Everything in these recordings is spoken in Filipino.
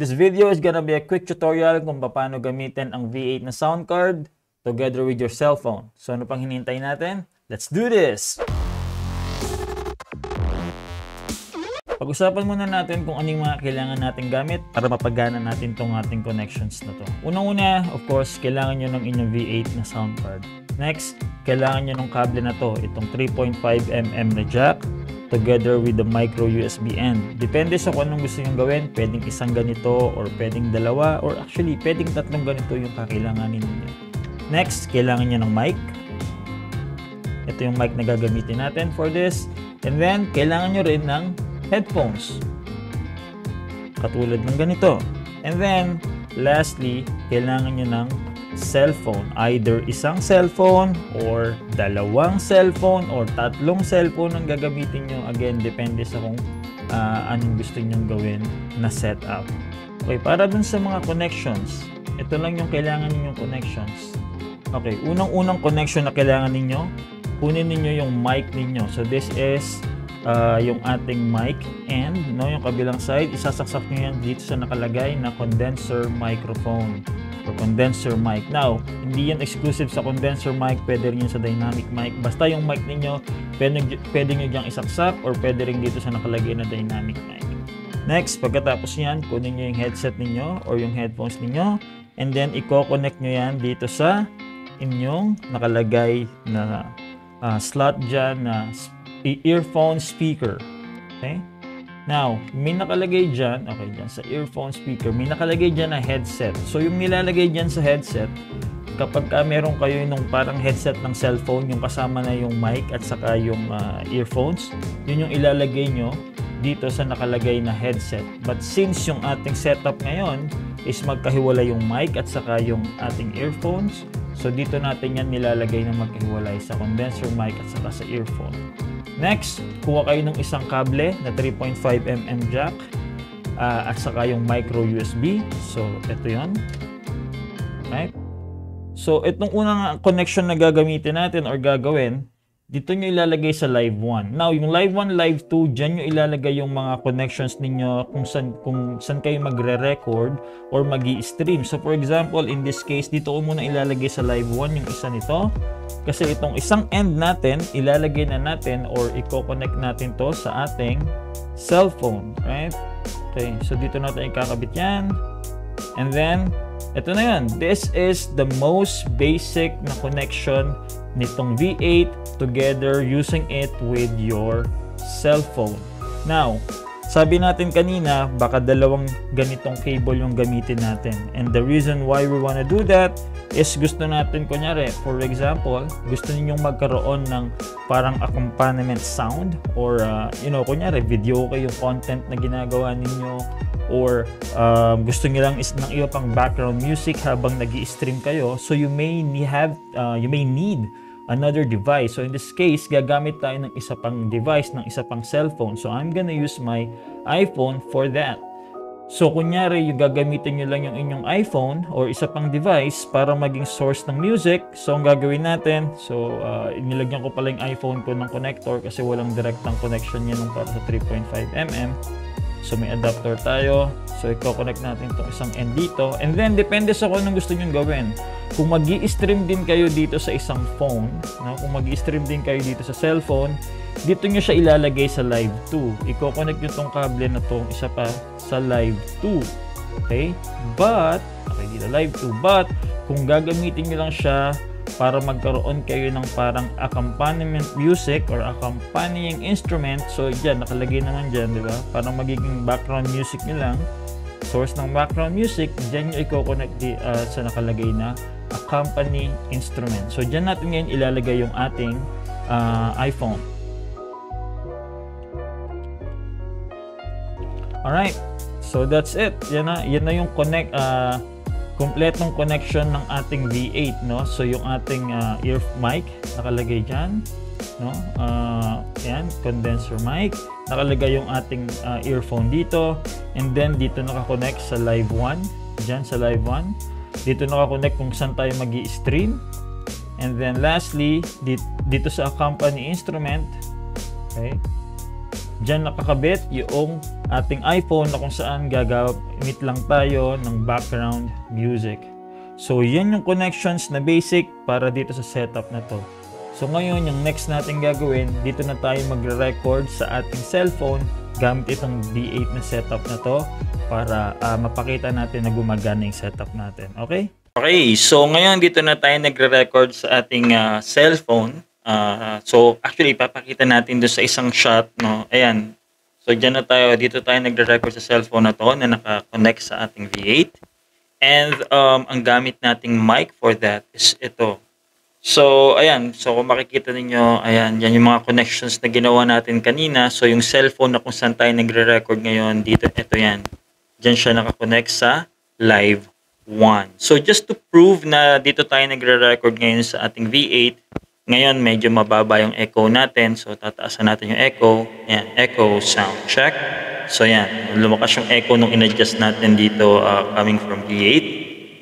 This video is gonna be a quick tutorial kung paano gamitin ang V8 na sound card together with your cell phone. So ano pang hinihintay natin? Let's do this! Pag-usapan muna natin kung anong mga kailangan natin gamit para mapagana natin tong ating connections na to. Unang-una, of course, kailangan nyo ng inyong V8 na sound card. Next, kailangan nyo ng kable na to, itong 3.5mm na jack together with the micro USB end. Depende sa kung anong gusto nyo gawin, pwedeng isang ganito or pwedeng dalawa or actually pwedeng tatlong ganito yung kakailanganin niyo. Next, kailangan nyo ng mic. Ito yung mic na gagamitin natin for this. And then, kailangan nyo rin ng headphones. Katulad ng ganito. And then, lastly, kailangan nyo ng cellphone. Either isang cellphone or dalawang cellphone or tatlong cellphone ang gagamitin nyo. Again, depende sa kung uh, anong gusto nyo gawin na setup. Okay, para dun sa mga connections, ito lang yung kailangan ninyong connections. Okay, unang-unang connection na kailangan ninyo, kunin ninyo yung mic ninyo. So this is uh, yung ating mic and no, yung kabilang side, isasaksak nyo yan dito sa nakalagay na condenser microphone or condenser mic. Now, hindi yan exclusive sa condenser mic, pwede rin yan sa dynamic mic. Basta yung mic ninyo, pwede, pwede nyo diyang isaksak or pwede rin dito sa nakalagay na dynamic mic. Next, pagkatapos yan, kunin nyo yung headset ninyo or yung headphones ninyo and then i-connect nyo yan dito sa inyong nakalagay na uh, slot dyan na earphone speaker. Okay? Now, may nakalagay dyan, okay, dyan sa earphone speaker, may nakalagay dyan na headset. So, yung nilalagay dyan sa headset, kapag ka meron kayo nung parang headset ng cellphone, yung kasama na yung mic at saka yung uh, earphones, yun yung ilalagay nyo dito sa nakalagay na headset. But since yung ating setup ngayon is magkahiwalay yung mic at saka yung ating earphones, so dito natin yan nilalagay na magkahiwalay sa condenser mic at saka sa earphone. Next, kuha kayo ng isang kable na 3.5mm jack uh, at saka yung micro USB. So, ito yon. Right? So, itong unang connection na gagamitin natin or gagawin, dito nyo ilalagay sa live 1. Now, yung live 1, live 2, dyan nyo ilalagay yung mga connections ninyo kung saan, kung saan kayo magre-record or mag stream So, for example, in this case, dito ko muna ilalagay sa live 1 yung isa nito. Kasi itong isang end natin, ilalagay na natin or i-connect natin to sa ating cellphone. Right? Okay, so dito natin ikakabit yan. And then, ito na yan. This is the most basic na connection nitong V8 together using it with your cell phone. Now, sabi natin kanina, baka dalawang ganitong cable yung gamitin natin. And the reason why we wanna do that is gusto natin, kunyari, for example, gusto ninyong magkaroon ng parang accompaniment sound or, uh, you know, kunyari, video kayo content na ginagawa ninyo or um, gusto niyo lang is ng iyo pang background music habang nag stream kayo so you may have uh, you may need another device so in this case gagamit tayo ng isa pang device ng isa pang cellphone so I'm gonna use my iPhone for that So, kunyari, yung gagamitin nyo lang yung inyong iPhone or isa pang device para maging source ng music. So, ang gagawin natin, so, uh, inilagyan ko pala yung iPhone ko ng connector kasi walang direct ng connection niya nung para sa 3.5mm. So may adapter tayo. So i-connect natin itong isang end dito. And then depende sa kung anong gusto nyo gawin. Kung mag stream din kayo dito sa isang phone, no? kung mag stream din kayo dito sa cellphone, dito nyo siya ilalagay sa live 2. I-connect nyo itong kable na to isa pa sa live 2. Okay? But, okay dito live 2. But, kung gagamitin nyo lang siya para magkaroon kayo ng parang accompaniment music or accompanying instrument. So, dyan, nakalagay naman dyan, di ba? Parang magiging background music nyo lang. Source ng background music, dyan nyo i-connect uh, sa nakalagay na accompany instrument. So, dyan natin ngayon ilalagay yung ating uh, iPhone. Alright. So, that's it. Yan na, yan na yung connect, uh, kompletong connection ng ating V8 no? So yung ating uh, ear mic nakalagay diyan no? Uh, yan condenser mic. Nakalagay yung ating uh, earphone dito. And then dito naka-connect sa live 1 diyan sa live 1 dito naka-connect kung saan tayo magi-stream. And then lastly dito, dito sa company instrument okay Diyan nakakabit yung ating iPhone na kung saan gagamit lang tayo ng background music. So, yan yung connections na basic para dito sa setup na to. So, ngayon, yung next natin gagawin, dito na tayo magre-record sa ating cellphone gamit itong V8 na setup na to para uh, mapakita natin na gumagana yung setup natin. Okay? Okay, so ngayon dito na tayo nagre-record sa ating uh, cellphone. Uh, so actually, papakita natin doon sa isang shot. No? Ayan. So dyan na tayo, dito tayo nagre-record sa cellphone na to na naka-connect sa ating V8. And um, ang gamit nating mic for that is ito. So, ayan. So, kung makikita ninyo, ayan, yan yung mga connections na ginawa natin kanina. So, yung cellphone na kung saan tayo nagre-record ngayon, dito, ito yan. Diyan siya nakakonect sa live 1. So, just to prove na dito tayo nagre-record ngayon sa ating V8, ngayon medyo mababa yung echo natin. So, tataasan natin yung echo. Ayan, echo sound check. So, yan. Lumakas yung echo nung in-adjust natin dito uh, coming from V8.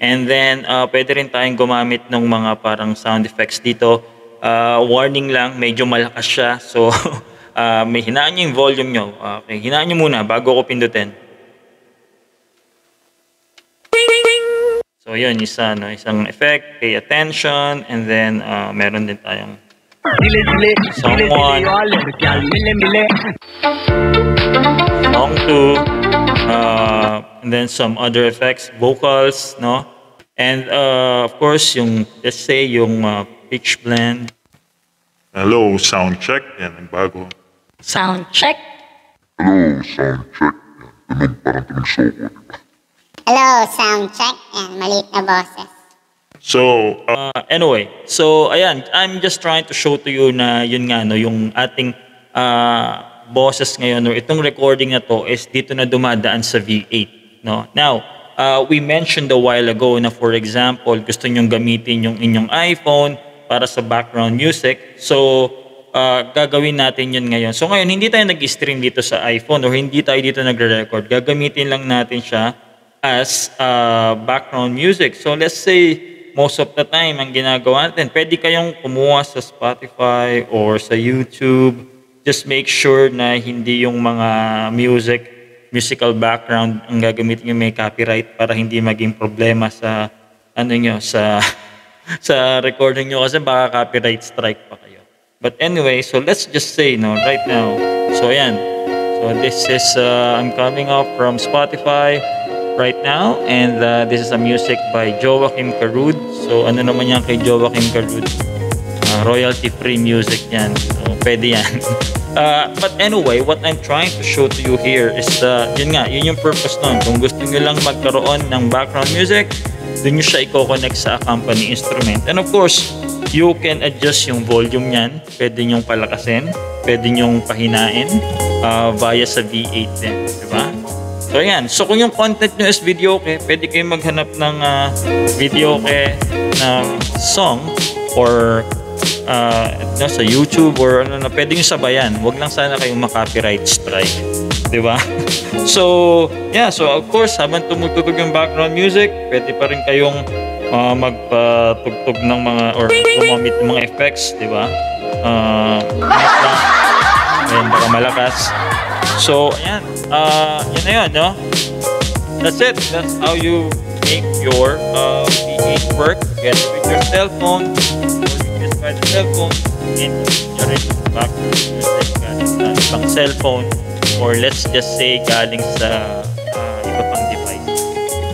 And then, uh, pwede rin tayong gumamit ng mga parang sound effects dito. Uh, warning lang, medyo malakas siya. So, uh, may hinaan nyo yung volume nyo. Okay, hinaan nyo muna bago ko pindutin. So, yun, isa, no? isang effect, pay attention, and then uh, meron din tayong someone, song 2, uh, and then some other effects, vocals, no? And uh, of course, yung, let's say, yung uh, pitch blend. Hello, sound check. Yan, ang bago. Sound check. Hello, sound check. Yan, tunog, parang tunog soko, di ba? Hello, sound check. Yan, maliit na boses. So, uh, Uh, anyway, so ayan, I'm just trying to show to you na yun nga, no, yung ating uh, boses ngayon, or itong recording na to is dito na dumadaan sa V8. No? Now, uh, we mentioned a while ago na for example, gusto nyong gamitin yung inyong iPhone para sa background music. So, uh, gagawin natin yun ngayon. So ngayon, hindi tayo nag-stream dito sa iPhone or hindi tayo dito nagre-record. Gagamitin lang natin siya as uh, background music. So let's say, most of the time, ang ginagawa natin, pwede kayong kumuha sa Spotify or sa YouTube. Just make sure na hindi yung mga music musical background ang gagamitin nyo may copyright para hindi maging problema sa ano nyo sa sa recording nyo kasi baka copyright strike pa kayo. But anyway, so let's just say no right now. So ayan. So this is uh, I'm coming off from Spotify right now and uh, this is a music by Joaquim Karud. So ano naman yan kay Joaquim Karud? Uh, royalty free music yan. So pwede yan. Uh, but anyway, what I'm trying to show to you here is uh, yun nga, yun yung purpose nun. Kung gusto nyo lang magkaroon ng background music, dun nyo siya i-connect sa accompany instrument. And of course, you can adjust yung volume niyan. Pwede nyong palakasin, pwede nyong pahinain uh, via sa V8 din. Di ba? So, ayan. So, kung yung content nyo is video okay, pwede kayong maghanap ng uh, video okay na song or uh, no, sa YouTube or ano na, pwede yung sabayan. Huwag lang sana kayong makopyright strike. Di ba? so, yeah. So, of course, habang tumutugtog yung background music, pwede pa rin kayong uh, magpatugtog ng mga or gumamit ng mga effects, di ba? Uh, Ayan, baka malakas. So, ayan. Uh, yan na yun, no? That's it. That's how you make your uh, V8 work. Get with your cell phone by the cellphone and nyo rin background music galing sa ibang cellphone or let's just say galing sa uh, iba pang device.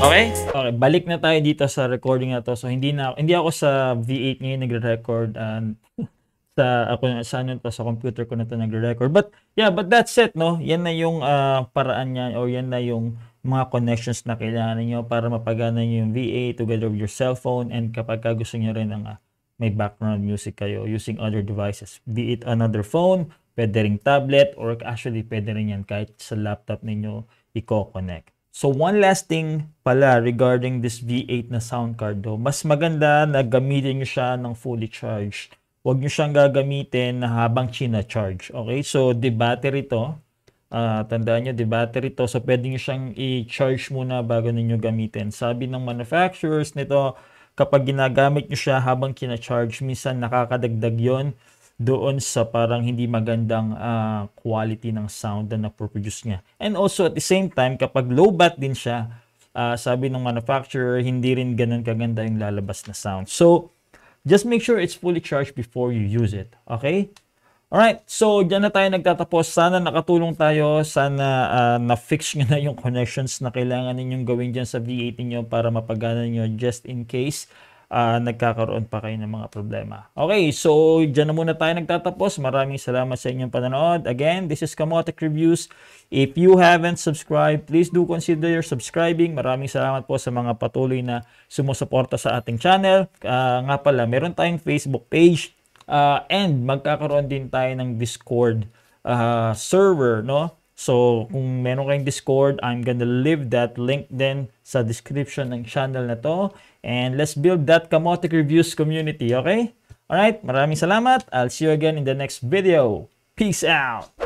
Okay? Okay, balik na tayo dito sa recording na to. So hindi na hindi ako sa V8 ngayon nagre-record and sa ako sa ano to sa computer ko na to nagre-record. But yeah, but that's it, no. Yan na yung uh, paraan niya or yan na yung mga connections na kailangan niyo para mapagana niyo yung V8 together with your cellphone and kapag gusto niyo rin ng uh, may background music kayo using other devices. Be it another phone, pwede ring tablet, or actually pwede rin yan kahit sa laptop ninyo i-connect. So one last thing pala regarding this V8 na sound card do, mas maganda na gamitin nyo siya ng fully charged. Huwag nyo siyang gagamitin habang china-charge. Okay? So, the battery to, uh, tandaan nyo, the battery to, so pwede nyo siyang i-charge muna bago ninyo gamitin. Sabi ng manufacturers nito, kapag ginagamit nyo siya habang kina-charge, minsan nakakadagdag yon doon sa parang hindi magandang ah, quality ng sound na na-produce niya. And also at the same time, kapag low bat din siya, ah, sabi ng manufacturer, hindi rin ganun kaganda yung lalabas na sound. So, just make sure it's fully charged before you use it. Okay? Alright, so dyan na tayo nagtatapos. Sana nakatulong tayo. Sana ah, na-fix nyo na yung connections na kailangan ninyong gawin dyan sa V8 niyo para mapagana nyo just in case ah, nagkakaroon pa kayo ng mga problema. Okay, so dyan na muna tayo nagtatapos. Maraming salamat sa inyong panonood. Again, this is Kamotek Reviews. If you haven't subscribed, please do consider subscribing. Maraming salamat po sa mga patuloy na sumusuporta sa ating channel. Ah, nga pala, meron tayong Facebook page. Uh, and magkakaroon din tayo ng Discord uh, server, no? So, kung meron kayong Discord, I'm gonna leave that link din sa description ng channel na to. And let's build that Kamotic Reviews community, okay? Alright, maraming salamat. I'll see you again in the next video. Peace out!